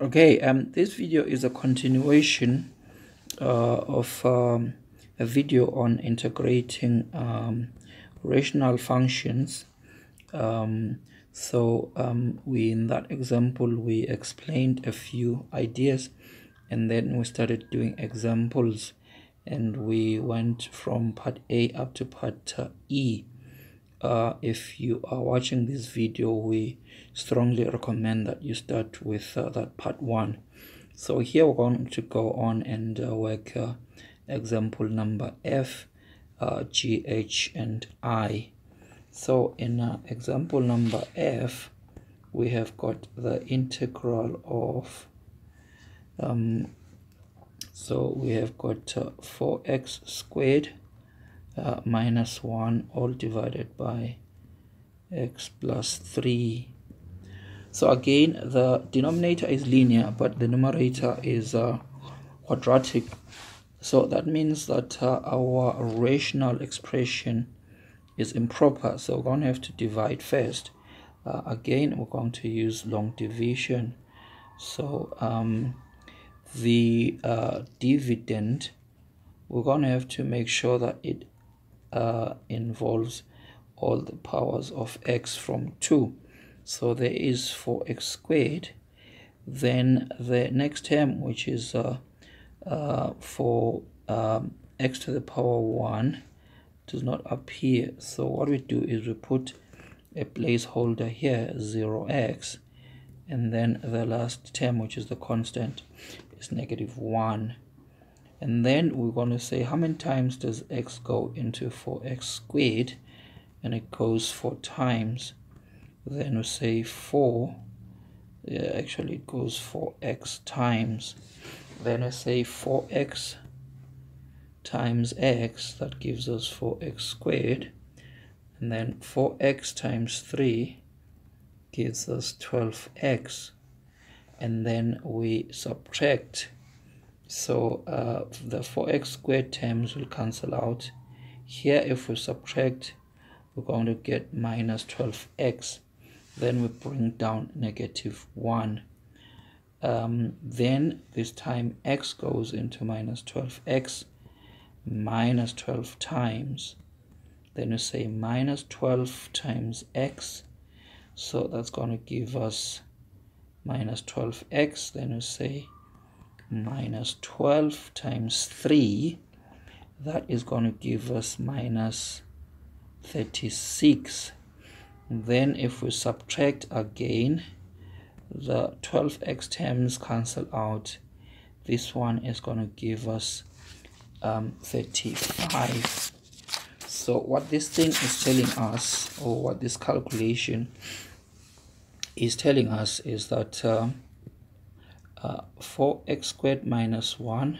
okay um this video is a continuation uh, of um, a video on integrating um, rational functions. Um, so um, we in that example we explained a few ideas and then we started doing examples and we went from part A up to part uh, E uh, if you are watching this video we strongly recommend that you start with uh, that part one. So here we're going to go on and uh, work uh, example number f uh, g h and i. So in uh, example number f we have got the integral of um, so we have got 4x squared uh, minus 1 all divided by x plus 3 so again the denominator is linear but the numerator is uh, quadratic. So that means that uh, our rational expression is improper. So we're going to have to divide first. Uh, again we're going to use long division. So um, the uh, dividend we're going to have to make sure that it uh, involves all the powers of x from 2 so there is 4x squared. Then the next term which is uh, uh, for um, x to the power 1 does not appear. So what we do is we put a placeholder here 0x and then the last term which is the constant is negative 1 and then we're going to say how many times does x go into 4x squared? And it goes 4 times. Then we say 4 yeah, actually it goes 4x times. Then I say 4x times x that gives us 4x squared. And then 4x times 3 gives us 12x and then we subtract so uh, the 4x squared terms will cancel out. Here if we subtract we're going to get minus 12x then we bring down negative 1 um, then this time x goes into minus 12x minus 12 times. Then we say minus 12 times x. So that's going to give us minus 12x then we say minus 12 times 3 that is going to give us minus 36 then if we subtract again the 12x terms cancel out. This one is going to give us um, 35 so what this thing is telling us or what this calculation is telling us is that uh, uh, 4x squared minus 1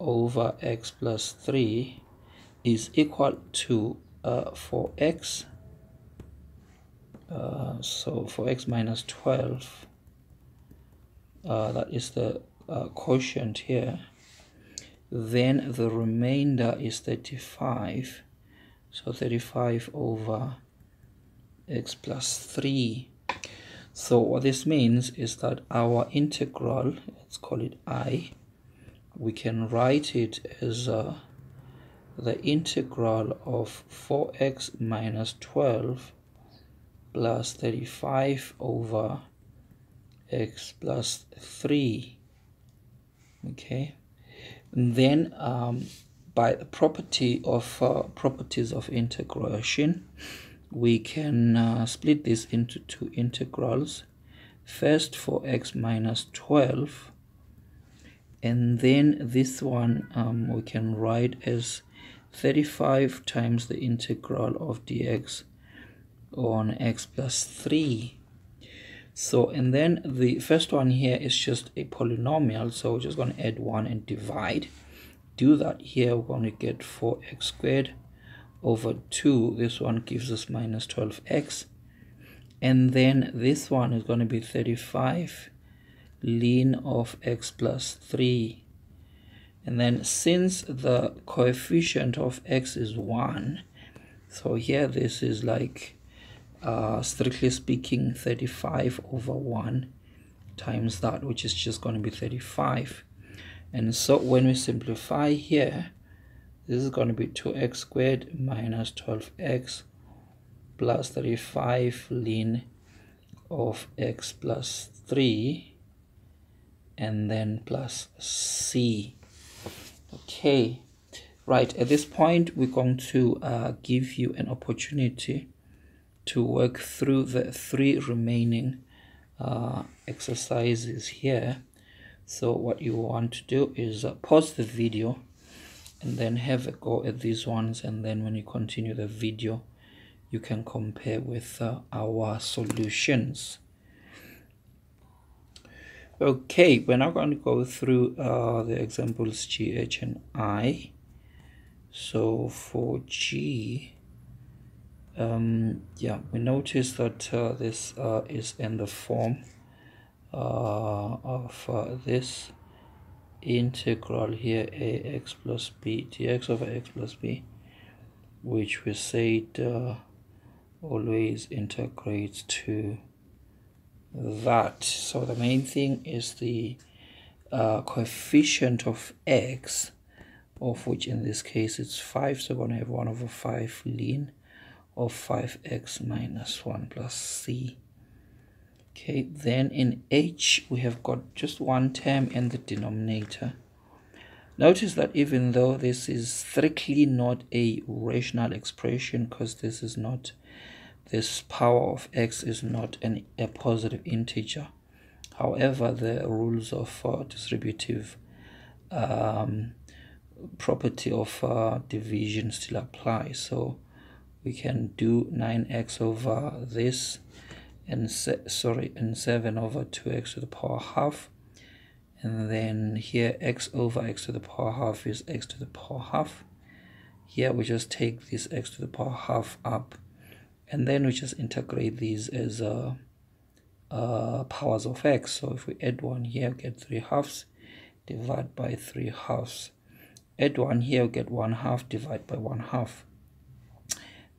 over x plus 3 is equal to uh, 4x uh, so for x minus 12 uh, that is the uh, quotient here. Then the remainder is 35 so 35 over x plus 3 so what this means is that our integral let's call it i we can write it as uh, the integral of 4x minus 12 plus 35 over x plus 3 okay? And then um, by the property of uh, properties of integration we can uh, split this into two integrals. First for x minus 12 and then this one um, we can write as 35 times the integral of dx on x plus 3 so and then the first one here is just a polynomial so we're just going to add 1 and divide. Do that here we're going to get 4x squared over 2 this one gives us minus 12x and then this one is going to be 35 ln of x plus 3 and then since the coefficient of x is 1 so here this is like uh, strictly speaking 35 over 1 times that which is just going to be 35 and so when we simplify here this is going to be 2x squared minus 12x plus 35 ln of x plus 3 and then plus c. Okay. Right at this point we're going to uh, give you an opportunity to work through the three remaining uh, exercises here. So what you want to do is uh, pause the video and then have a go at these ones and then when you continue the video you can compare with uh, our solutions. Okay we're now going to go through uh, the examples G, H and I. So for G um, yeah we notice that uh, this uh, is in the form uh, of uh, this integral here ax plus b dx over x plus b which we said uh, always integrates to that so the main thing is the uh, coefficient of x of which in this case it's 5 so we're going to have 1 over 5 ln of 5x minus 1 plus c. Okay, then in h we have got just one term in the denominator. Notice that even though this is strictly not a rational expression because this is not this power of x is not an, a positive integer. However, the rules of uh, distributive um, property of uh, division still apply. So we can do 9x over this and sorry and 7 over 2x to the power half. And then here x over x to the power half is x to the power half. Here we just take this x to the power half up. And then we just integrate these as uh, uh, powers of x. So if we add one here get 3 halves divide by 3 halves. Add one here get 1 half divide by 1 half.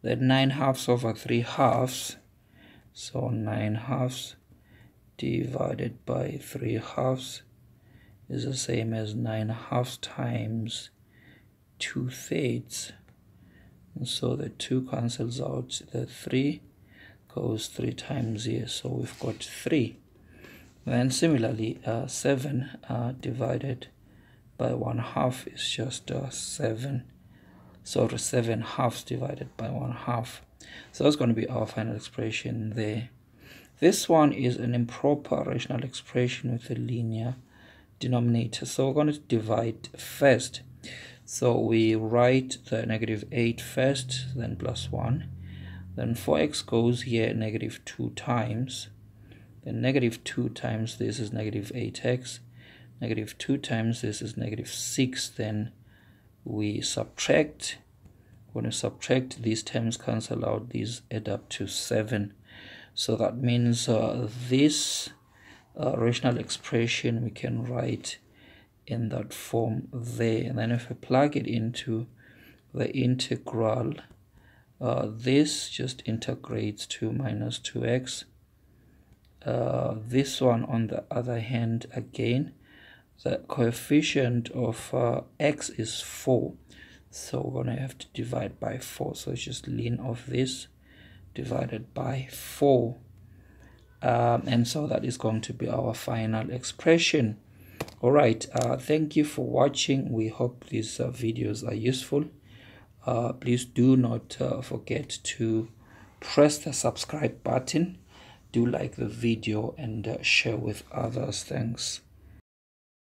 Then 9 halves over 3 halves so 9 halves divided by 3 halves is the same as 9 halves times 2 thirds. And so the 2 cancels out the 3 goes 3 times here. So we've got 3 then similarly uh, 7 uh, divided by 1 half is just uh, 7 so 7 halves divided by 1 half. So that's going to be our final expression there. This one is an improper rational expression with a linear denominator. So we're going to divide first. So we write the negative 8 first then plus 1 then 4x goes here negative 2 times. Then negative 2 times this is negative 8x negative 2 times this is negative 6 then we subtract when we subtract these terms cancel out these add up to 7 so that means uh, this uh, rational expression we can write in that form there. And then if we plug it into the integral uh, this just integrates to minus 2x uh, this one on the other hand again the coefficient of uh, x is 4 so we're to have to divide by 4 so it's just ln of this divided by 4 um, and so that is going to be our final expression. All right uh, thank you for watching. We hope these uh, videos are useful. Uh, please do not uh, forget to press the subscribe button. Do like the video and uh, share with others. Thanks